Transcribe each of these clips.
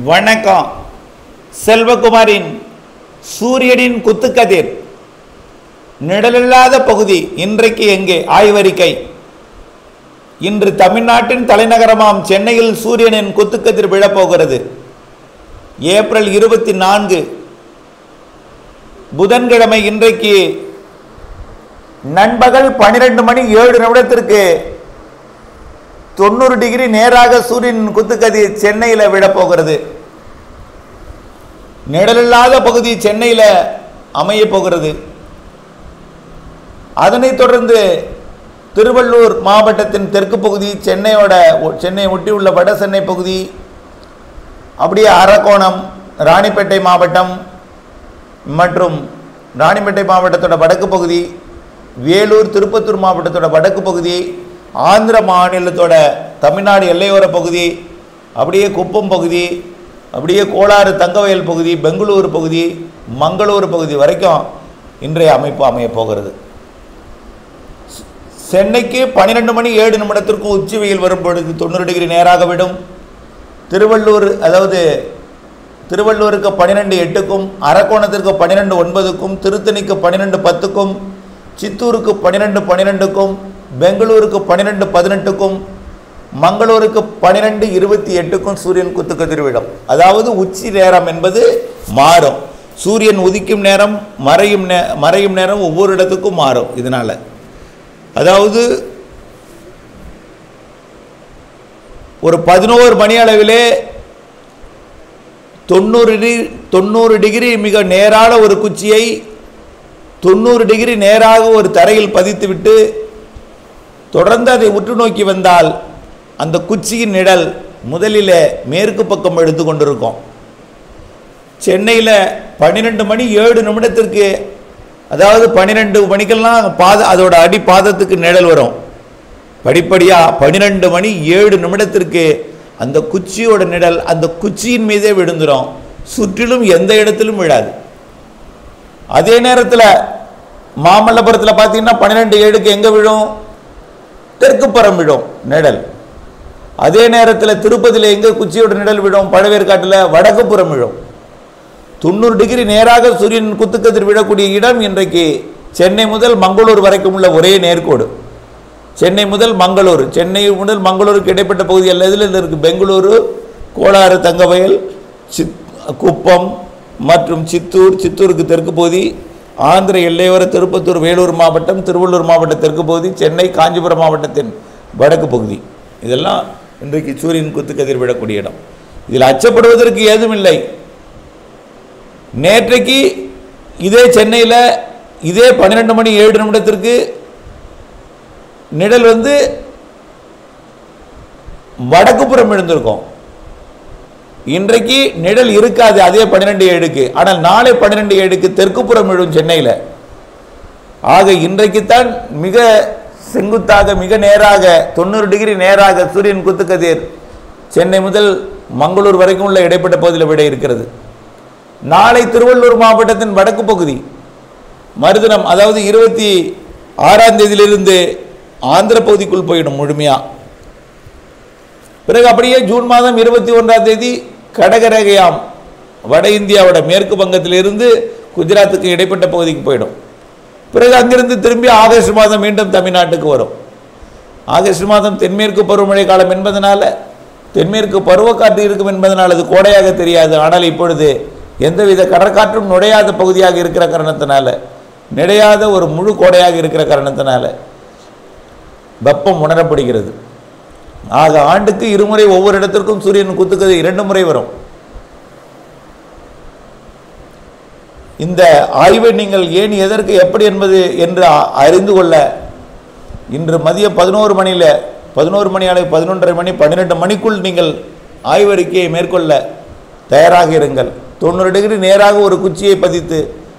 வணக்கம். செல்வகுமாரின் சூரியனின் குத்துக்கதிர். நிழலில்லாத பகுதி இன்றைக்கு எங்கே? ஆய்வறிக்கை. இன்று தமிழ்நாட்டின் தலைநகரமாம் சென்னையில் சூரியனின் குத்துக்கதிர் விழப்போகிறது. ஏப்ரல் இருபத்தி நான்கு. புதன்கிழமை இன்றைக்கு நண்பகல் பன்னிரெண்டு மணி ஏழு நிமிடத்திற்கு தொண்ணூறு டிகிரி நேராக சூரியன் குத்துக்கதிர் சென்னையில் விழப்போகிறது நிழலில்லாத பகுதி சென்னையில் அமைய போகிறது. அதனைத் தொடர்ந்து திருவள்ளூர் மாவட்டத்தின் தெற்கு பகுதி சென்னையோட சென்னை ஒட்டியுள்ள வட சென்னை பகுதி அப்படியே அரக்கோணம் ராணிப்பேட்டை மாவட்டம் மற்றும் ராணிப்பேட்டை மாவட்டத்தோட வடக்கு பகுதி வேலூர் திருப்பத்தூர் மாவட்டத்தோட வடக்கு பகுதி ஆந்திர மாநிலத்தோட தமிழ்நாடு எல்லையோர பகுதி அப்படியே குப்பம் பகுதி அப்படியே கோளாறு தங்கவயல் பகுதி பெங்களூர் பகுதி மங்களூர் பகுதி வரைக்கும் இன்றைய அமைப்பு அமையப் போகிறது. சென்னைக்கு பன்னிரெண்டு மணி ஏழு நிமிடத்திற்கு உச்சி வெயில் வரும் பொழுது தொண்ணூறு டிகிரி நேராக விடும். திருவள்ளூர் அதாவது திருவள்ளூருக்கு பன்னிரெண்டு எட்டுக்கும் அரக்கோணத்திற்கு பன்னிரெண்டு ஒன்பதுக்கும் திருத்தணிக்கு பன்னிரெண்டு பத்துக்கும் சித்தூருக்கு பன்னிரெண்டு பன்னிரெண்டுக்கும் பெங்களூருக்கு பன்னிரெண்டு பதினெட்டுக்கும் மங்களூருக்கு பன்னிரெண்டு இருபத்தி எட்டுக்கும் சூரியன் குத்துக்கதிர்விடம் அதாவது உச்சி நேரம் என்பது மாறும். சூரியன் உதிக்கும் நேரம் மறையும் நே மறையும் நேரம் ஒவ்வொரு இடத்துக்கும் மாறும் இதனால். அதாவது ஒரு பதினோரு மணி அளவிலே தொண்ணூறு டிகிரி தொண்ணூறு டிகிரி மிக நேரான ஒரு குச்சியை தொண்ணூறு டிகிரி நேராக ஒரு தரையில் பதித்துவிட்டு தொடர்ந்து அதை உற்று நோக்கி வந்தால் அந்த குச்சியின் நிழல் முதலில் மேற்கு பக்கம் எடுத்து கொண்டிருக்கும். சென்னையில் பன்னிரெண்டு மணி ஏழு நிமிடத்திற்கு அதாவது பன்னிரெண்டு மணிக்கெல்லாம் பாத அதோட அடி பாதத்துக்கு நிழல் வரும். படிப்படியாக பன்னிரெண்டு மணி ஏழு நிமிடத்திற்கு அந்த குச்சியோட நிழல் அந்த குச்சியின் மீதே விழுந்துடும் சுற்றிலும் எந்த இடத்திலும் விழாது. அதே நேரத்தில் மாமல்லபுரத்தில் பார்த்தீங்கன்னா பன்னிரெண்டு ஏழுக்கு எங்கே விழும்? தெற்கு பரம் விடும் நிழல். அதே நேரத்தில் திருப்பதியில் எங்கே குச்சியோட நிழல் விடும்? பழவேற்காட்டில் வடக்கு புறம் விழும். தொண்ணூறு டிகிரி நேராக சூரியன் குத்துக்கதிர் விழக்கூடிய இடம் இன்றைக்கு சென்னை முதல் மங்களூர் வரைக்கும் உள்ள ஒரே நேர்கோடு. சென்னை முதல் மங்களூர். சென்னை முதல் மங்களூருக்கு இடைப்பட்ட பகுதி எல்லா இதில் இருக்குது பெங்களூரு கோளாறு தங்கவயல் சித் குப்பம் மற்றும் சித்தூர். சித்தூருக்கு தெற்கு பகுதி ஆந்திர எல்லையோர திருப்பத்தூர் வேலூர் மாவட்டம் திருவள்ளூர் மாவட்ட தெற்கு பகுதி சென்னை காஞ்சிபுரம் மாவட்டத்தின் வடக்கு பகுதி. இதெல்லாம் இன்றைக்கு சூரியன் குத்துக்கதிர் விடக்கூடிய இடம். இதில் அச்சப்படுவதற்கு ஏதும் இல்லை. நேற்றைக்கு இதே சென்னையில் இதே பன்னிரெண்டு மணி ஏழு நிமிடத்திற்கு நிழல் வந்து வடக்கு புறம் எழுந்திருக்கும். இன்றைக்கு நிழல் இருக்காது அதே பன்னிரெண்டு ஏழுக்கு. ஆனால் நாளை பன்னிரெண்டு ஏழுக்கு தெற்குப்புறம் விழும் சென்னையில். ஆக இன்றைக்குத்தான் மிக செங்குத்தாக மிக நேராக தொண்ணூறு டிகிரி நேராக சூரியன் குத்துக்கதிர் சென்னை முதல் மங்களூர் வரைக்கும் உள்ள இடைப்பட்ட பகுதியில் விட இருக்கிறது. நாளை திருவள்ளூர் மாவட்டத்தின் வடக்கு பகுதி மறுதினம் அதாவது இருபத்தி ஆறாம் தேதியிலிருந்து ஆந்திர பகுதிக்குள் போயிடும் முழுமையாக பிறகு அப்படியே ஜூன் மாதம் இருபத்தி ஒன்றாம் தேதி கடகரேகையாம் வட இந்தியாவோட மேற்கு பங்கத்திலிருந்து குஜராத்துக்கு இடைப்பட்ட பகுதிக்கு போயிடும். பிறகு அங்கிருந்து திரும்பி ஆகஸ்ட் மாதம் மீண்டும் தமிழ்நாட்டுக்கு வரும். ஆகஸ்ட் மாதம் தென்மேற்கு பருவமழை காலம் என்பதனால தென்மேற்கு பருவக்காற்று இருக்கும் என்பதனால் அது கோடையாக தெரியாது. ஆனால் இப்பொழுது எந்தவித கடற்காற்றும் நுழையாத பகுதியாக இருக்கிற காரணத்தினால நுழையாத ஒரு முழு கோடையாக இருக்கிற காரணத்தினால வெப்பம் உணரப்படுகிறது. ஆக ஆண்டுக்கு இருமுறை ஒவ்வொரு இடத்திற்கும் சூரியன் குத்துக்கிறது இரண்டு முறை வரும். இந்த ஆய்வை நீங்கள் ஏன் எதற்கு எப்படி என்பது என்று அறிந்து கொள்ள இன்று மதியம் பதினோரு மணியில் பதினோரு மணி அளவு பதினொன்றரை மணி பன்னிரெண்டு மணிக்குள் நீங்கள் ஆய்வறிக்கையை மேற்கொள்ள தயாராக இருங்கள். தொண்ணூறு டிகிரி நேராக ஒரு குச்சியை பதித்து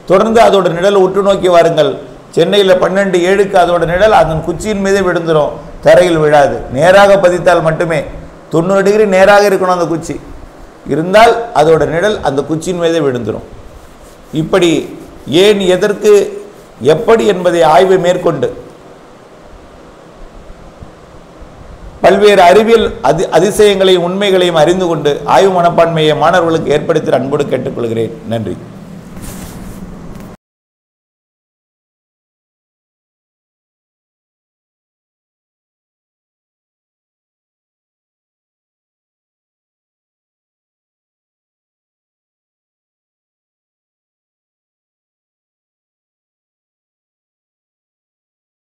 தொடர்ந்து அதோட நிழல் உற்று நோக்கி வாருங்கள். சென்னையில் பன்னெண்டு ஏழுக்கு அதோட நிழல் அதன் குச்சியின் மீதே விழுந்துடும் தரையில் விழாது. நேராக பதித்தால் மட்டுமே. தொண்ணூறு டிகிரி நேராக இருக்கணும் அந்த குச்சி. இருந்தால் அதோட நிழல் அந்த குச்சியின் மீதே விழுந்துடும் இப்படி ஏன் எதற்கு எப்படி என்பதை ஆய்வை மேற்கொண்டு பல்வேறு அறிவியல் அதி அதிசயங்களையும் உண்மைகளையும் அறிந்து கொண்டு ஆய்வு மனப்பான்மையை மாணவர்களுக்கு ஏற்படுத்தி அன்போடு கேட்டுக்கொள்கிறேன். நன்றி.